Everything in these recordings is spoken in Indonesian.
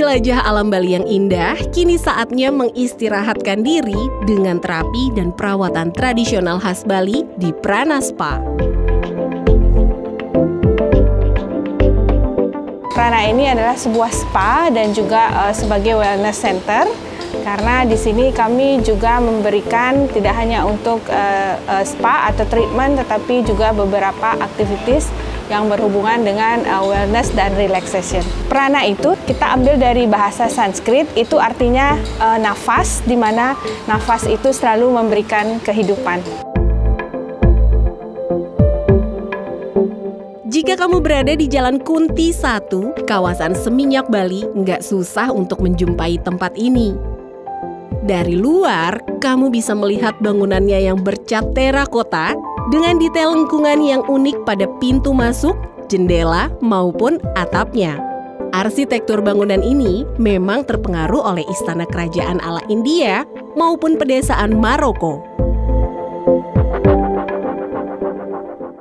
Menjelajah alam Bali yang indah, kini saatnya mengistirahatkan diri dengan terapi dan perawatan tradisional khas Bali di Prana Spa. Prana ini adalah sebuah spa dan juga uh, sebagai wellness center karena di sini kami juga memberikan tidak hanya untuk uh, uh, spa atau treatment tetapi juga beberapa aktivitas yang berhubungan dengan uh, wellness dan relaxation. Prana itu kita ambil dari bahasa Sanskrit, itu artinya uh, nafas, di mana nafas itu selalu memberikan kehidupan. Jika kamu berada di Jalan Kunti 1, kawasan Seminyak Bali, nggak susah untuk menjumpai tempat ini. Dari luar, kamu bisa melihat bangunannya yang bercat terakota dengan detail lengkungan yang unik pada pintu masuk, jendela, maupun atapnya. Arsitektur bangunan ini memang terpengaruh oleh istana kerajaan ala India maupun pedesaan Maroko.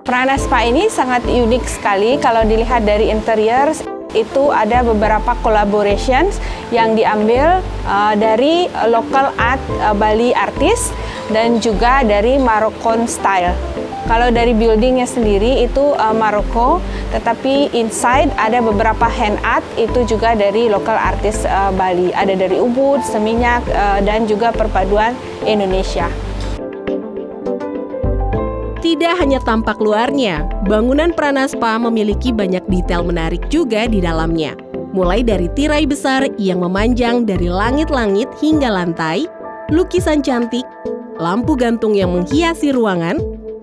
Prana Spa ini sangat unik sekali kalau dilihat dari interior itu ada beberapa collaborations yang diambil uh, dari local art uh, Bali artist dan juga dari Moroccan style. Kalau dari buildingnya sendiri itu uh, Maroko, tetapi inside ada beberapa hand art itu juga dari lokal artis uh, Bali. Ada dari Ubud, Seminyak, uh, dan juga perpaduan Indonesia. Tidak hanya tampak luarnya, bangunan Pranaspa memiliki banyak detail menarik juga di dalamnya. Mulai dari tirai besar yang memanjang dari langit-langit hingga lantai, lukisan cantik, lampu gantung yang menghiasi ruangan,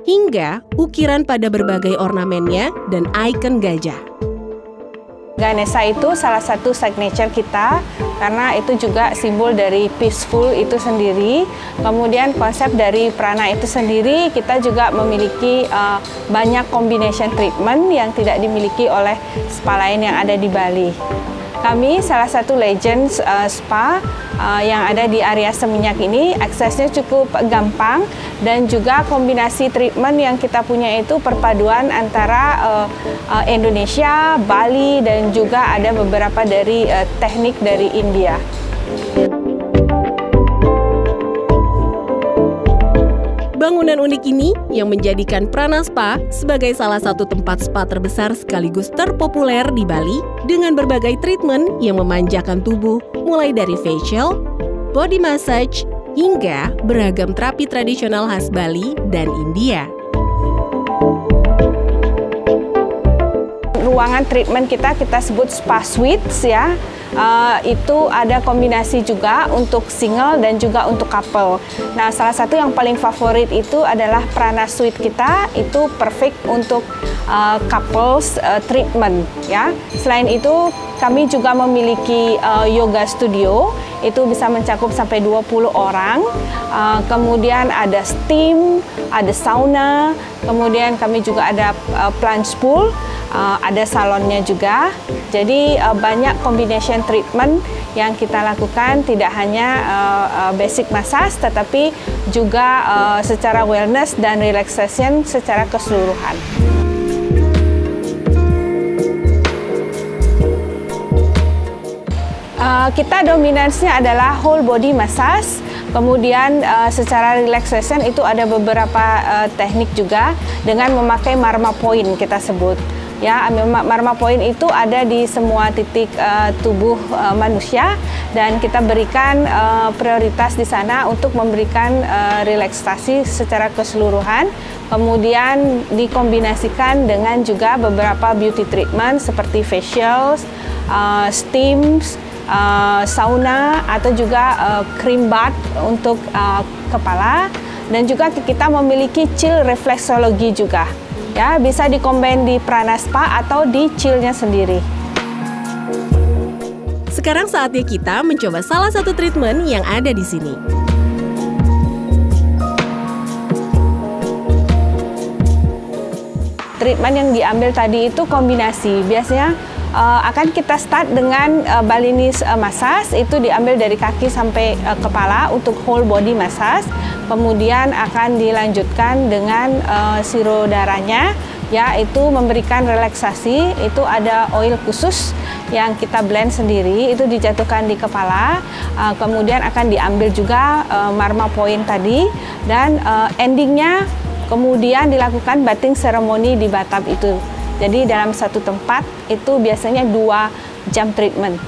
hingga ukiran pada berbagai ornamennya dan ikon gajah. Ganesha itu salah satu signature kita karena itu juga simbol dari peaceful itu sendiri. Kemudian konsep dari prana itu sendiri kita juga memiliki uh, banyak combination treatment yang tidak dimiliki oleh spa lain yang ada di Bali. Kami salah satu legends uh, spa uh, yang ada di area Seminyak ini aksesnya cukup gampang dan juga kombinasi treatment yang kita punya itu perpaduan antara uh, uh, Indonesia, Bali dan juga ada beberapa dari uh, teknik dari India. Bangunan unik ini yang menjadikan Prana Spa sebagai salah satu tempat spa terbesar sekaligus terpopuler di Bali dengan berbagai treatment yang memanjakan tubuh mulai dari facial, body massage, hingga beragam terapi tradisional khas Bali dan India. Ruangan treatment kita kita sebut spa suites ya uh, itu ada kombinasi juga untuk single dan juga untuk couple. Nah, salah satu yang paling favorit itu adalah Prana Suite kita itu perfect untuk uh, couples uh, treatment ya. Selain itu kami juga memiliki uh, yoga studio itu bisa mencakup sampai 20 orang. Uh, kemudian ada steam, ada sauna, kemudian kami juga ada uh, plunge pool, uh, ada salonnya juga. Jadi uh, banyak combination treatment yang kita lakukan tidak hanya uh, uh, basic massage tetapi juga uh, secara wellness dan relaxation secara keseluruhan. Uh, kita dominansinya adalah whole body massage. Kemudian secara relaxation itu ada beberapa teknik juga dengan memakai marma point kita sebut. Ya, marma point itu ada di semua titik uh, tubuh uh, manusia. Dan kita berikan uh, prioritas di sana untuk memberikan uh, relaksasi secara keseluruhan. Kemudian dikombinasikan dengan juga beberapa beauty treatment seperti facials, uh, steams, uh, sauna atau juga uh, cream bath untuk uh, kepala. Dan juga kita memiliki chill refleksologi juga ya bisa dikombin di prana spa atau di chillnya sendiri. Sekarang saatnya kita mencoba salah satu treatment yang ada di sini. Treatment yang diambil tadi itu kombinasi. Biasanya uh, akan kita start dengan uh, Balinese uh, massage. Itu diambil dari kaki sampai uh, kepala untuk whole body massage. Kemudian akan dilanjutkan dengan uh, siro darahnya. ya itu memberikan relaksasi. Itu ada oil khusus yang kita blend sendiri. Itu dijatuhkan di kepala. Uh, kemudian akan diambil juga uh, marma point tadi. Dan uh, endingnya kemudian dilakukan bathing ceremony di bathtub itu jadi dalam satu tempat itu biasanya dua jam treatment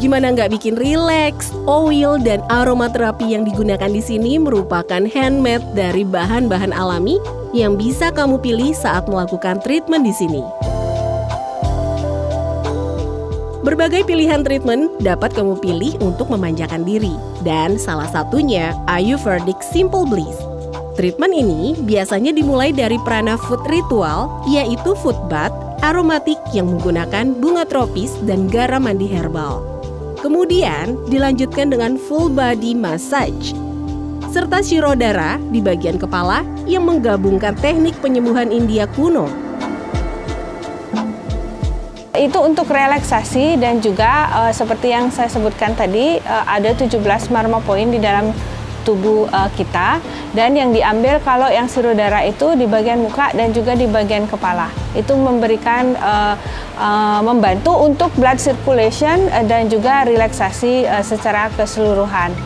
Gimana nggak bikin rileks? Oil dan aromaterapi yang digunakan di sini merupakan handmade dari bahan-bahan alami yang bisa kamu pilih saat melakukan treatment di sini. Berbagai pilihan treatment dapat kamu pilih untuk memanjakan diri, dan salah satunya Ayurvedic Simple Bliss. Treatment ini biasanya dimulai dari prana food ritual, yaitu food bath aromatik yang menggunakan bunga tropis dan garam mandi herbal. Kemudian dilanjutkan dengan full body massage serta shirodara di bagian kepala yang menggabungkan teknik penyembuhan India kuno. Itu untuk relaksasi dan juga uh, seperti yang saya sebutkan tadi uh, ada 17 marma point di dalam tubuh uh, kita dan yang diambil kalau yang sirodara itu di bagian muka dan juga di bagian kepala. Itu memberikan uh, uh, membantu untuk blood circulation uh, dan juga relaksasi uh, secara keseluruhan.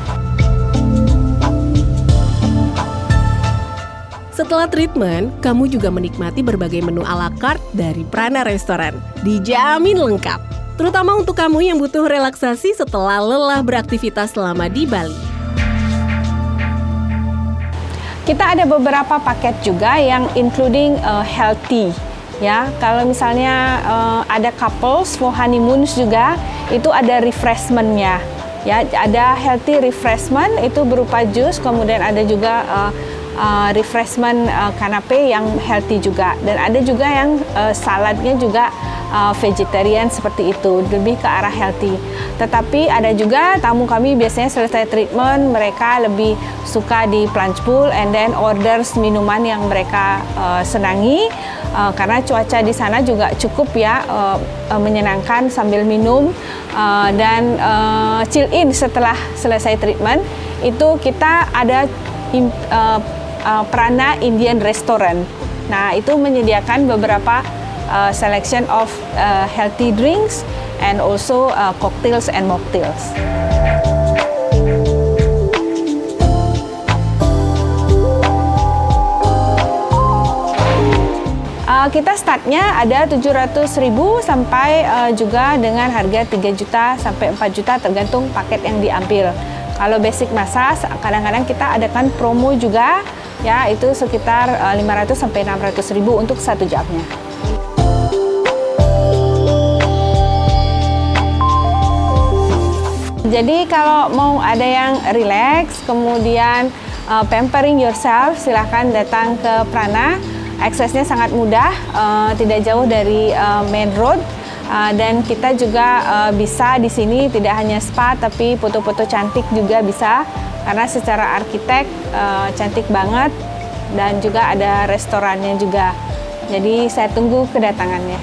Setelah treatment, kamu juga menikmati berbagai menu ala carte dari Prana Restoran. Dijamin lengkap, terutama untuk kamu yang butuh relaksasi setelah lelah beraktivitas selama di Bali. Kita ada beberapa paket juga yang including uh, healthy ya kalau misalnya uh, ada couples for honeymoons juga itu ada refreshmentnya ya ada healthy refreshment itu berupa jus kemudian ada juga uh, uh, refreshment uh, kanape yang healthy juga. Dan ada juga yang uh, saladnya juga uh, vegetarian seperti itu lebih ke arah healthy. Tetapi ada juga tamu kami biasanya selesai treatment mereka lebih suka di plunge pool and then orders minuman yang mereka uh, senangi. Uh, karena cuaca di sana juga cukup ya uh, uh, menyenangkan sambil minum. Uh, dan uh, chill in setelah selesai treatment. Itu kita ada uh, uh, Prana Indian Restaurant. Nah, itu menyediakan beberapa uh, selection of uh, healthy drinks and also uh, cocktails and mocktails. Uh, kita startnya ada 700.000 sampai uh, juga dengan harga 3 juta sampai 4 juta tergantung paket yang diambil. Kalau basic massage kadang-kadang kita adakan promo juga ya itu sekitar uh, 500 sampai 600 ribu untuk satu jamnya. Jadi kalau mau ada yang relax, kemudian uh, pampering yourself, silahkan datang ke Prana. Aksesnya sangat mudah, uh, tidak jauh dari uh, main road. Uh, dan kita juga uh, bisa di sini tidak hanya spa tapi foto-foto cantik juga bisa karena secara arsitek uh, cantik banget dan juga ada restorannya juga. Jadi saya tunggu kedatangannya.